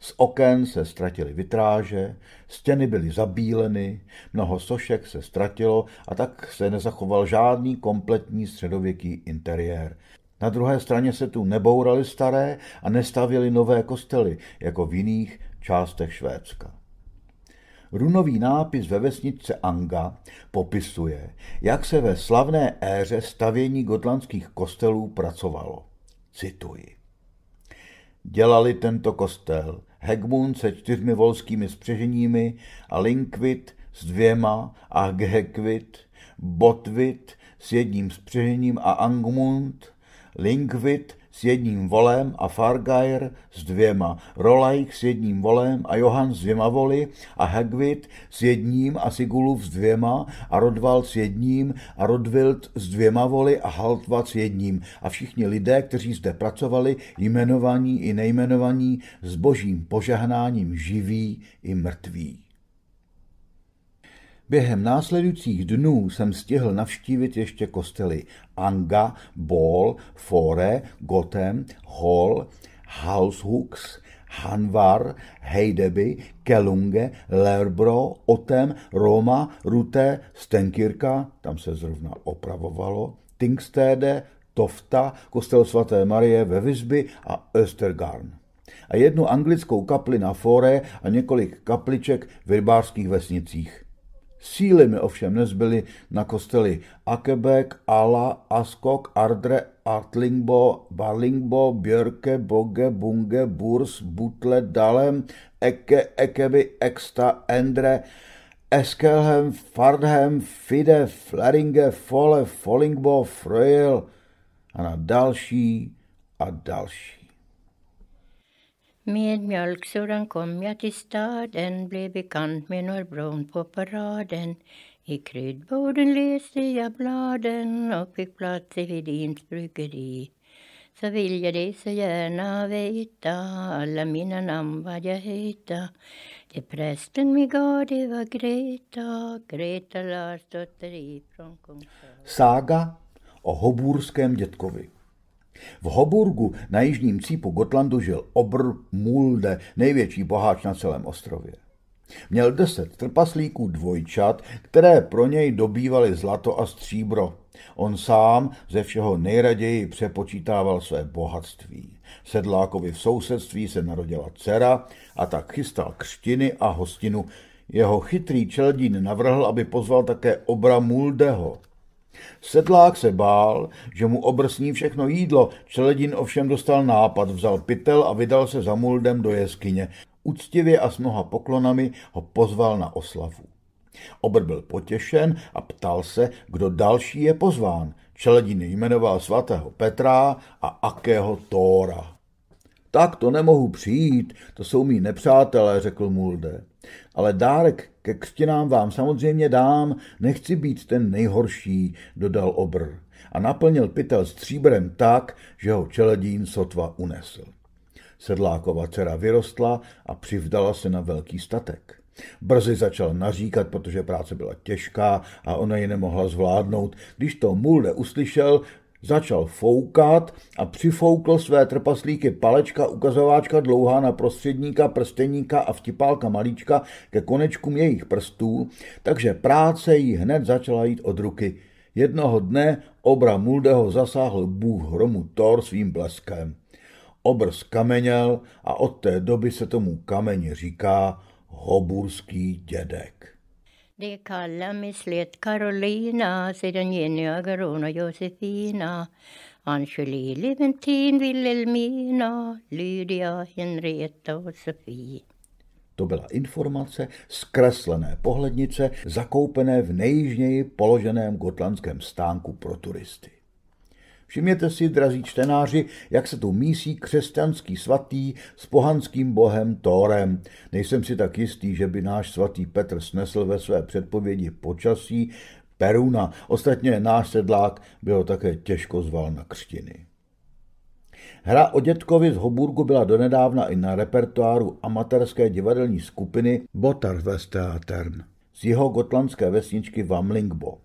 Z oken se ztratily vitráže, stěny byly zabíleny, mnoho sošek se ztratilo a tak se nezachoval žádný kompletní středověký interiér. Na druhé straně se tu nebouraly staré a nestavěly nové kostely, jako v jiných částech Švédska. Runový nápis ve vesničce Anga popisuje, jak se ve slavné éře stavění gotlandských kostelů pracovalo. Cituji. Dělali tento kostel. Hegmund se čtyřmi volskými spřeženími a Linkvit s dvěma a Ghekvit, Botvit s jedním spřežením a Angmund, Linkvit s jedním volem a Fargair s dvěma, Rolajk s jedním volem a Johan s dvěma voly a Hagvit s jedním a Siguluf s dvěma a Rodvald s jedním a Rodvild s dvěma voly a Haltvat s jedním a všichni lidé, kteří zde pracovali, jmenovaní i nejmenovaní, s božím požehnáním živí i mrtví. Během následujících dnů jsem stihl navštívit ještě kostely Anga, Bol, Fore, Gotem, Hall, Haushooks, Hanvar, Heideby, Kelunge, Lerbro, Otem, Roma, Rute, Stenkirka, tam se zrovna opravovalo, Tingstede, Tofta, kostel svaté Marie ve Visby a Östergarn. A jednu anglickou kapli na Fore a několik kapliček v rybářských vesnicích. Síly mi ovšem nezbyly na kostely Akebek, Ala, Askok, Ardre, Artlingbo, Barlingbo, Björke, Boge, Bunge, Burs, Butle, Dalem, Eke, Ekeby, Exta, Endre, Eskelhem, Fardhem, Fide, Fleringe, Fole, Follingbo, Fröjel a na další a další. Med mjölksuran kom jag till staden, blev bekant med norrbron på paraden. I kryddboden läste jag bladen och fick plats i Hedins bryggeri. Så vill jag det så gärna veta, alla mina namn vad jag heta. Det prästen mig gav det var Greta, Greta Larsdotter ifrån Kungsholm. Saga o hoburském dětkovi. V Hoburgu na jižním cípu Gotlandu žil Obr Mulde, největší boháč na celém ostrově. Měl deset trpaslíků dvojčat, které pro něj dobývaly zlato a stříbro. On sám ze všeho nejraději přepočítával své bohatství. Sedlákovi v sousedství se narodila dcera a tak chystal křtiny a hostinu. Jeho chytrý čeldín navrhl, aby pozval také obra Muldeho. Sedlák se bál, že mu obrsní všechno jídlo, čeledin ovšem dostal nápad, vzal pytel a vydal se za Muldem do jeskyně. Uctivě a s mnoha poklonami ho pozval na oslavu. Obr byl potěšen a ptal se, kdo další je pozván. Čeledin jmenoval svatého Petra a akého Tóra. Tak to nemohu přijít, to jsou mý nepřátelé, řekl Mulde. Ale dárek ke křtinám vám samozřejmě dám, nechci být ten nejhorší, dodal Obr a naplnil pytel stříbrem tak, že ho čeledín sotva unesl. Sedlákova dcera vyrostla a přivdala se na velký statek. Brzy začal naříkat, protože práce byla těžká a ona ji nemohla zvládnout. Když to Mulde uslyšel, začal foukat a přifoukl své trpaslíky palečka, ukazováčka dlouhá na prostředníka, prsteníka a vtipálka malíčka ke konečkům jejich prstů, takže práce jí hned začala jít od ruky. Jednoho dne obra Muldeho zasáhl bůh hromu Thor svým bleskem. Obr skameněl a od té doby se tomu kameni říká Hoburský dědek. De kallar mig slet Carolina sedan Jenny Agaron och Josefina Angeli Leventin Wilhelmina Lydia Henrietta och Sofie. To byla informace z kreslené pohlednice, zakoupené v nejjižněji položeném gotlandském stánku pro turisty. Všimněte si, drazí čtenáři, jak se tu mísí křesťanský svatý s pohanským bohem Tórem. Nejsem si tak jistý, že by náš svatý Petr snesl ve své předpovědi počasí Peruna. Ostatně náš sedlák by ho také těžko zval na křtiny. Hra o dětkovi z Hoburgu byla donedávna i na repertoáru amatérské divadelní skupiny Botarvesteatern z jeho gotlandské vesničky Vamlingbo.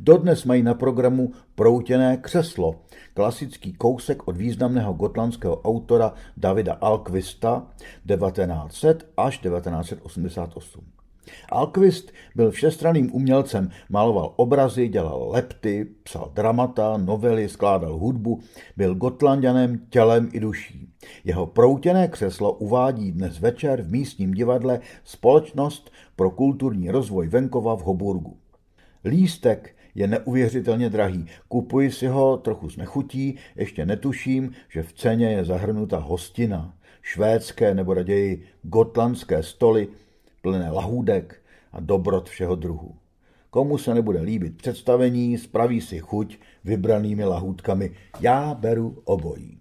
Dodnes mají na programu Proutěné křeslo, klasický kousek od významného gotlandského autora Davida Alkvista 1900 až 1988. Alkvist byl všestranným umělcem, maloval obrazy, dělal lepty, psal dramata, novely, skládal hudbu, byl gotlandianem tělem i duší. Jeho proutěné křeslo uvádí dnes večer v místním divadle Společnost pro kulturní rozvoj venkova v Hoburgu. Lístek je neuvěřitelně drahý. Kupuji si ho trochu s nechutí, ještě netuším, že v ceně je zahrnuta hostina, švédské nebo raději gotlandské stoly, plné lahůdek a dobrot všeho druhu. Komu se nebude líbit představení, spraví si chuť vybranými lahůdkami. Já beru obojí.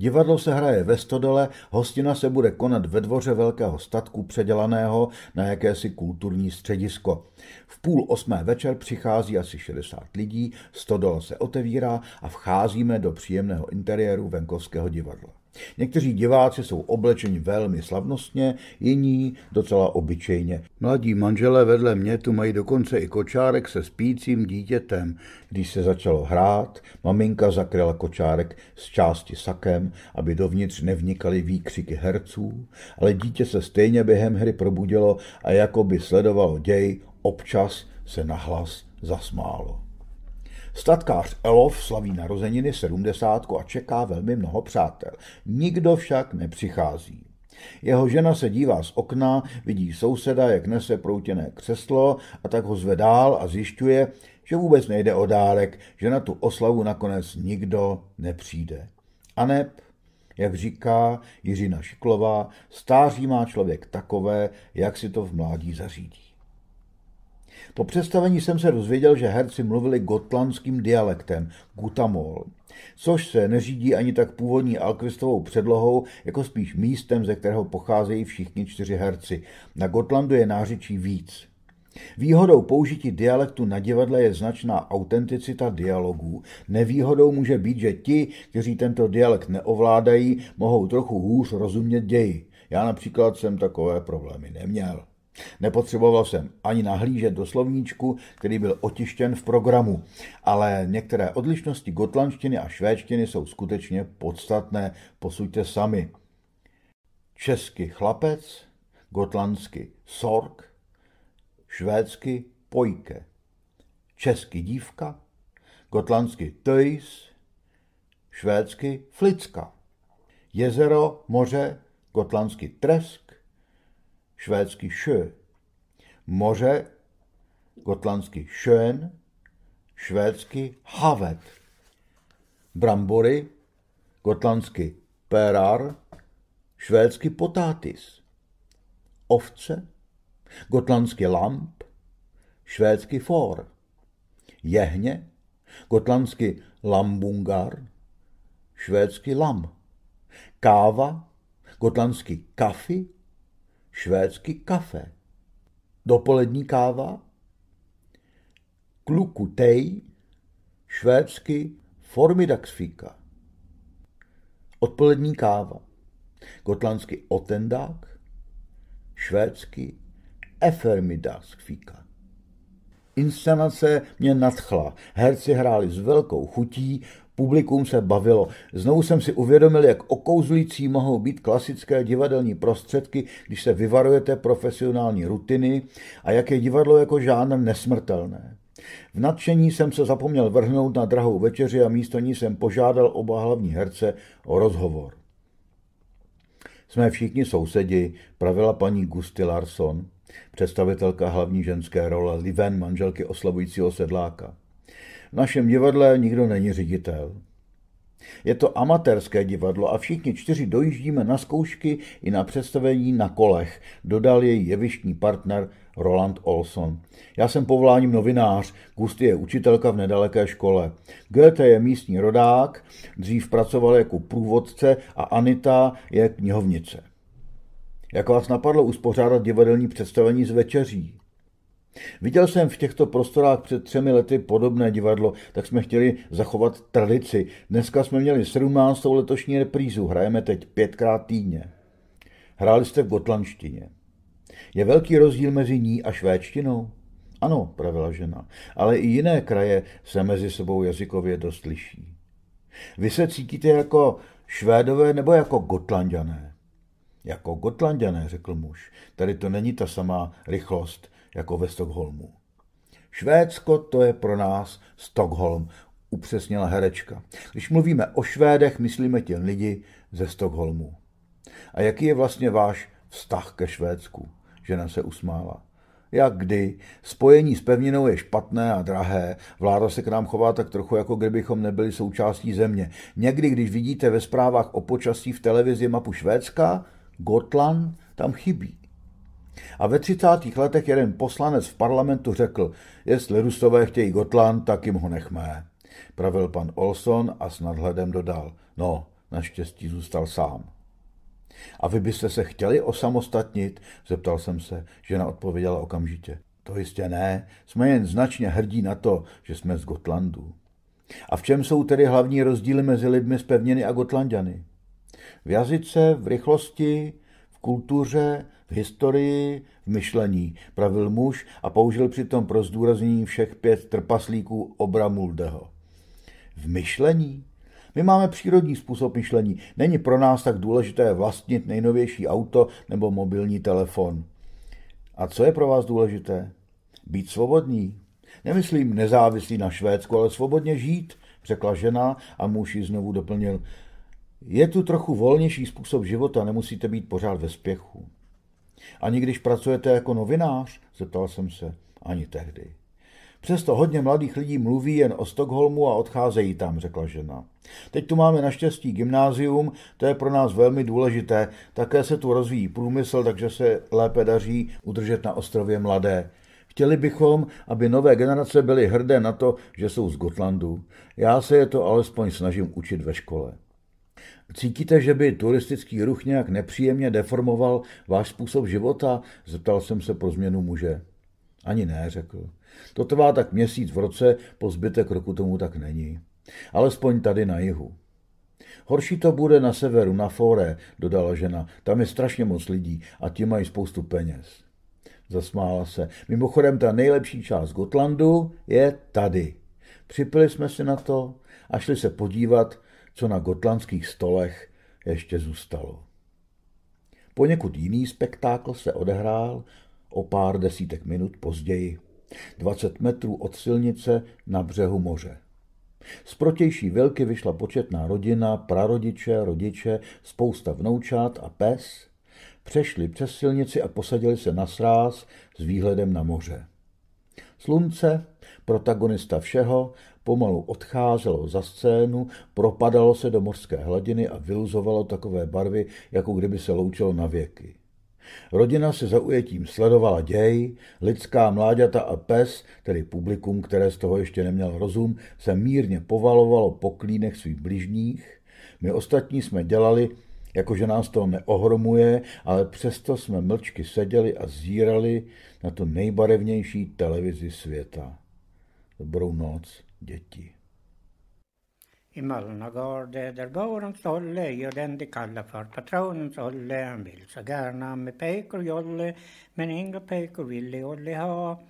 Divadlo se hraje ve Stodole, hostina se bude konat ve dvoře velkého statku předělaného na jakési kulturní středisko. V půl osmé večer přichází asi 60 lidí, Stodola se otevírá a vcházíme do příjemného interiéru venkovského divadla. Někteří diváci jsou oblečeni velmi slavnostně, jiní docela obyčejně. Mladí manželé vedle mě tu mají dokonce i kočárek se spícím dítětem. Když se začalo hrát, maminka zakryla kočárek z části sakem, aby dovnitř nevnikaly výkřiky herců, ale dítě se stejně během hry probudilo a jako by sledovalo děj, občas se nahlas zasmálo. Statkář Elov slaví narozeniny 70 a čeká velmi mnoho přátel. Nikdo však nepřichází. Jeho žena se dívá z okna, vidí souseda, jak nese proutěné křeslo a tak ho zve dál a zjišťuje, že vůbec nejde o dárek, že na tu oslavu nakonec nikdo nepřijde. A neb, jak říká Jiřina Šiklová, stáří má člověk takové, jak si to v mládí zařídí. Po představení jsem se dozvěděl, že herci mluvili gotlandským dialektem, gutamol, což se neřídí ani tak původní alkvistovou předlohou, jako spíš místem, ze kterého pocházejí všichni čtyři herci. Na Gotlandu je nářečí víc. Výhodou použití dialektu na divadle je značná autenticita dialogů. Nevýhodou může být, že ti, kteří tento dialekt neovládají, mohou trochu hůř rozumět ději. Já například jsem takové problémy neměl. Nepotřeboval jsem ani nahlížet do slovníčku, který byl otištěn v programu, ale některé odlišnosti gotlandštiny a švédštiny jsou skutečně podstatné, posuďte sami. Česky chlapec, gotlandsky sork, švédsky pojke, česky dívka, gotlandsky töjs, švédsky flicka, jezero, moře, gotlandsky tresk, švédsky sjö. Moře, gotlandsky sjön, švédsky havet. Brambory, gotlandsky perar, švédsky potátis. Ovce, gotlandsky lamp, švédsky for. Jehně, gotlandsky lambungar, švédsky lam. Káva, gotlandsky kafy, švédsky kafe, dopolední káva, kluku tej, švédsky formidaxfika, odpolední káva, gotlandsky otendák, švédsky efermidaxfika. Inscenace mě nadchla. Herci hráli s velkou chutí, Publikum se bavilo. Znovu jsem si uvědomil, jak okouzlující mohou být klasické divadelní prostředky, když se vyvarujete profesionální rutiny a jak je divadlo jako žánr nesmrtelné. V nadšení jsem se zapomněl vrhnout na drahou večeři a místo ní jsem požádal oba hlavní herce o rozhovor. Jsme všichni sousedi, pravila paní Gusty Larson, představitelka hlavní ženské role Liven, manželky oslavujícího sedláka. V našem divadle nikdo není ředitel. Je to amatérské divadlo a všichni čtyři dojíždíme na zkoušky i na představení na kolech, dodal její jevištní partner Roland Olson. Já jsem povoláním novinář, Gusty je učitelka v nedaleké škole. Goethe je místní rodák, dřív pracoval jako průvodce a Anita je knihovnice. Jak vás napadlo uspořádat divadelní představení z večeří? Viděl jsem v těchto prostorách před třemi lety podobné divadlo, tak jsme chtěli zachovat tradici. Dneska jsme měli 17. letošní reprízu, hrajeme teď pětkrát týdně. Hráli jste v gotlandštině. Je velký rozdíl mezi ní a švédštinou? Ano, pravila žena, ale i jiné kraje se mezi sebou jazykově dost liší. Vy se cítíte jako švédové nebo jako gotlandiané? Jako gotlandiané, řekl muž. Tady to není ta samá rychlost, jako ve Stockholmu. Švédsko to je pro nás Stockholm, upřesnila herečka. Když mluvíme o Švédech, myslíme těm lidi ze Stockholmu. A jaký je vlastně váš vztah ke Švédsku? Žena se usmála. Jak kdy? Spojení s pevninou je špatné a drahé. Vláda se k nám chová tak trochu, jako kdybychom nebyli součástí země. Někdy, když vidíte ve zprávách o počasí v televizi mapu Švédska, Gotland tam chybí. A ve 30. letech jeden poslanec v parlamentu řekl, jestli Rusové chtějí Gotland, tak jim ho nechme. Pravil pan Olson a s nadhledem dodal, no, naštěstí zůstal sám. A vy byste se chtěli osamostatnit? Zeptal jsem se. Žena odpověděla okamžitě. To jistě ne, jsme jen značně hrdí na to, že jsme z Gotlandu. A v čem jsou tedy hlavní rozdíly mezi lidmi z pevniny a Gotlandiany? V jazyce, v rychlosti, v kultuře, v historii, v myšlení, pravil muž a použil přitom pro zdůraznění všech pět trpaslíků obra Muldeho. V myšlení? My máme přírodní způsob myšlení. Není pro nás tak důležité vlastnit nejnovější auto nebo mobilní telefon. A co je pro vás důležité? Být svobodný. Nemyslím nezávislý na Švédsku, ale svobodně žít, řekla žena a muž ji znovu doplnil. Je tu trochu volnější způsob života, nemusíte být pořád ve spěchu. Ani když pracujete jako novinář? Zeptal jsem se. Ani tehdy. Přesto hodně mladých lidí mluví jen o Stockholmu a odcházejí tam, řekla žena. Teď tu máme naštěstí gymnázium, to je pro nás velmi důležité. Také se tu rozvíjí průmysl, takže se lépe daří udržet na ostrově mladé. Chtěli bychom, aby nové generace byly hrdé na to, že jsou z Gotlandu. Já se je to alespoň snažím učit ve škole. Cítíte, že by turistický ruch nějak nepříjemně deformoval váš způsob života? Zeptal jsem se pro změnu muže. Ani ne, řekl. To trvá tak měsíc v roce, po zbytek roku tomu tak není. Alespoň tady na jihu. Horší to bude na severu, na Fore, dodala žena. Tam je strašně moc lidí a ti mají spoustu peněz. Zasmála se. Mimochodem, ta nejlepší část Gotlandu je tady. Připili jsme si na to a šli se podívat, co na gotlandských stolech ještě zůstalo. Poněkud jiný spektákl se odehrál o pár desítek minut později, 20 metrů od silnice na břehu moře. Z protější velky vyšla početná rodina, prarodiče, rodiče, spousta vnoučat a pes. Přešli přes silnici a posadili se na sráz s výhledem na moře. Slunce, protagonista všeho, pomalu odcházelo za scénu, propadalo se do mořské hladiny a vyluzovalo takové barvy, jako kdyby se loučilo na věky. Rodina se zaujetím sledovala děj, lidská mláďata a pes, tedy publikum, které z toho ještě neměl rozum, se mírně povalovalo po klínech svých bližních. My ostatní jsme dělali, jakože nás to neohromuje, ale přesto jsme mlčky seděli a zírali na tu nejbarevnější televizi světa. Dobrou noc, děti. I Möllnagård där går en stolle och den de kallar för patronens Olle. Han vill så gärna med pekor jolle men inga pekor ville Olle ha.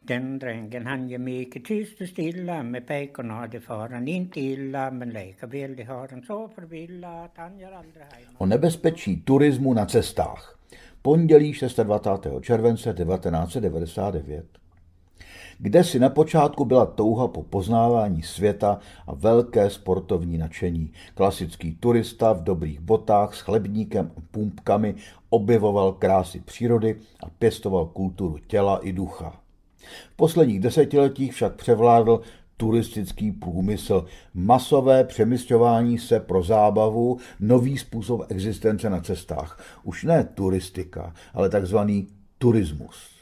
Den drängen han ger mycket tyst och stilla med pekorna det far han inte illa men leka vill de ha den så förvilla att han gör aldrig hem. O nebezpečí turismu na cestách. Pondělí 26. července 1999 kde si na počátku byla touha po poznávání světa a velké sportovní nadšení. Klasický turista v dobrých botách s chlebníkem a pumpkami objevoval krásy přírody a pěstoval kulturu těla i ducha. V posledních desetiletích však převládl turistický průmysl, masové přemysťování se pro zábavu, nový způsob existence na cestách. Už ne turistika, ale takzvaný turismus.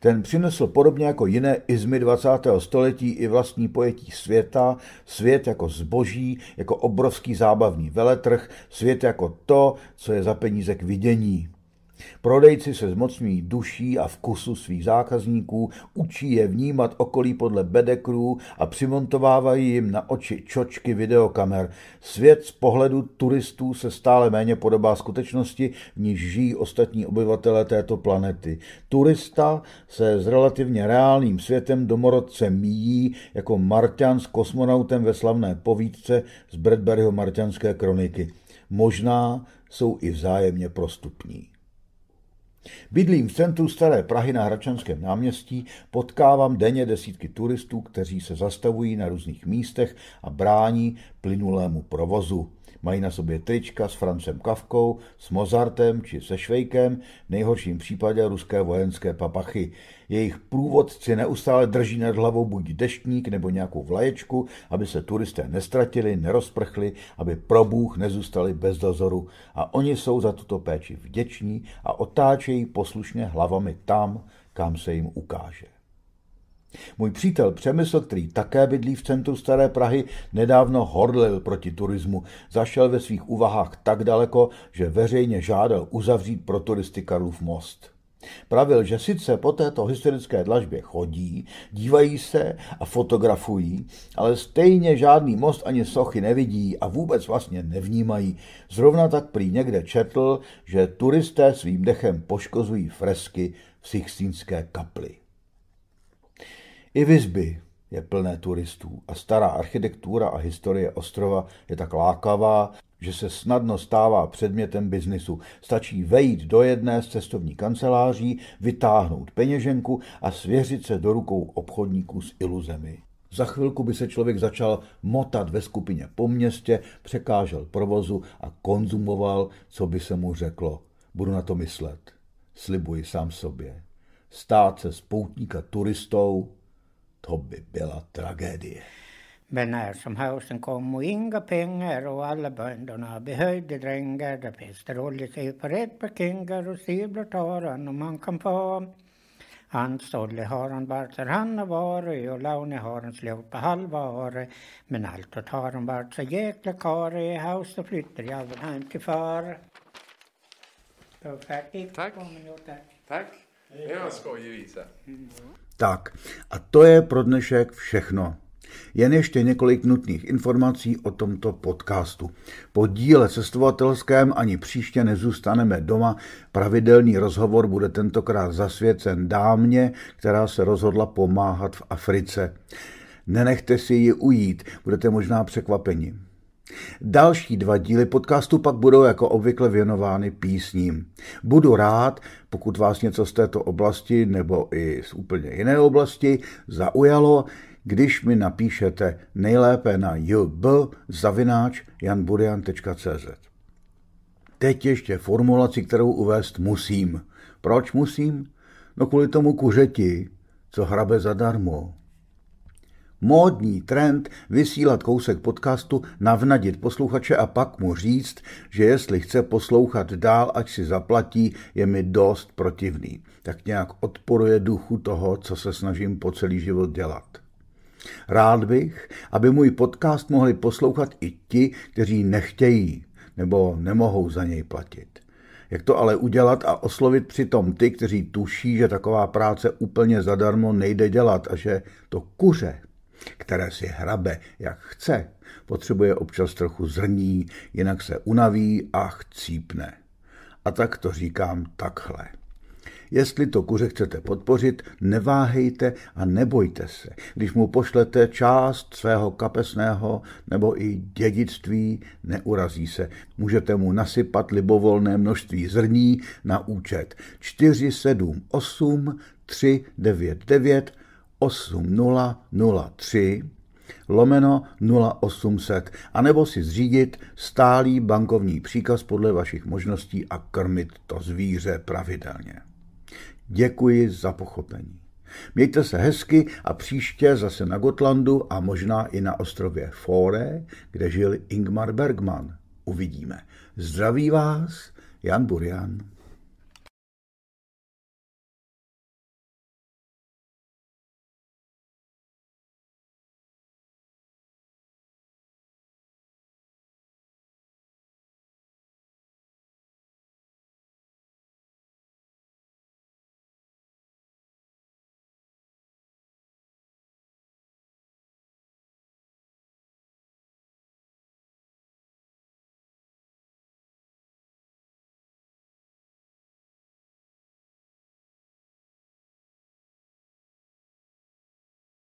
Ten přinesl podobně jako jiné izmy 20. století i vlastní pojetí světa, svět jako zboží, jako obrovský zábavní veletrh, svět jako to, co je za peníze k vidění. Prodejci se zmocňují duší a vkusu svých zákazníků, učí je vnímat okolí podle bedekrů a přimontovávají jim na oči čočky videokamer. Svět z pohledu turistů se stále méně podobá skutečnosti, v níž žijí ostatní obyvatelé této planety. Turista se s relativně reálným světem domorodce míjí jako Marťan s kosmonautem ve slavné povídce z Bradburyho Marťanské kroniky. Možná jsou i vzájemně prostupní. Bydlím v centru Staré Prahy na Hračanském náměstí, potkávám denně desítky turistů, kteří se zastavují na různých místech a brání plynulému provozu. Mají na sobě trička s Francem Kavkou, s Mozartem či se Švejkem, v nejhorším případě ruské vojenské papachy. Jejich průvodci neustále drží nad hlavou buď deštník nebo nějakou vlaječku, aby se turisté nestratili, nerozprchli, aby pro Bůh nezůstali bez dozoru. A oni jsou za tuto péči vděční a otáčejí poslušně hlavami tam, kam se jim ukáže. Můj přítel Přemysl, který také bydlí v centru Staré Prahy, nedávno horlil proti turismu. Zašel ve svých úvahách tak daleko, že veřejně žádal uzavřít pro turisty Karlův most. Pravil, že sice po této historické dlažbě chodí, dívají se a fotografují, ale stejně žádný most ani sochy nevidí a vůbec vlastně nevnímají. Zrovna tak prý někde četl, že turisté svým dechem poškozují fresky v Sixtínské kapli. I Vizby je plné turistů a stará architektura a historie ostrova je tak lákavá, že se snadno stává předmětem biznisu. Stačí vejít do jedné z cestovní kanceláří, vytáhnout peněženku a svěřit se do rukou obchodníků s iluzemi. Za chvilku by se člověk začal motat ve skupině po městě, překážel provozu a konzumoval, co by se mu řeklo. Budu na to myslet. Slibuji sám sobě. Stát se spoutníka turistou to by byla tragédie. Men när som hausen kom och inga pengar och alla bönderna behövde drängar. Där pester håller sig på rätt parkingar och siblar tar han om man kan få. Anstålle har han vart där han har varit och Laune har han släppt på halvare. Men allt har han vart så jäkla kar i haus då flyttar jag väl hem till far. Då färdigt. Tack. Tak, det var skojivý visa. Tak, a to je pro dnešek všechno. Jen ještě několik nutných informací o tomto podcastu. Po díle cestovatelském ani příště nezůstaneme doma. Pravidelný rozhovor bude tentokrát zasvěcen dámě, která se rozhodla pomáhat v Africe. Nenechte si ji ujít, budete možná překvapeni. Další dva díly podcastu pak budou jako obvykle věnovány písním. Budu rád, pokud vás něco z této oblasti nebo i z úplně jiné oblasti zaujalo, když mi napíšete nejlépe na jb.janburian.cz. Teď ještě formulaci, kterou uvést musím. Proč musím? No kvůli tomu kuřeti, co hrabe zadarmo. Módní trend vysílat kousek podcastu, navnadit posluchače a pak mu říct, že jestli chce poslouchat dál, ať si zaplatí, je mi dost protivný. Tak nějak odporuje duchu toho, co se snažím po celý život dělat. Rád bych, aby můj podcast mohli poslouchat i ti, kteří nechtějí nebo nemohou za něj platit. Jak to ale udělat a oslovit přitom ty, kteří tuší, že taková práce úplně zadarmo nejde dělat a že to kuře, které si hrabe jak chce, potřebuje občas trochu zrní, jinak se unaví a chcípne. A tak to říkám takhle. Jestli to kuře chcete podpořit, neváhejte a nebojte se. Když mu pošlete část svého kapesného nebo i dědictví, neurazí se. Můžete mu nasypat libovolné množství zrní na účet 478 399 8003 lomeno 0800, anebo si zřídit stálý bankovní příkaz podle vašich možností a krmit to zvíře pravidelně. Děkuji za pochopení. Mějte se hezky a příště zase na Gotlandu a možná i na ostrově Fore, kde žil Ingmar Bergman. Uvidíme. Zdraví vás, Jan Burian.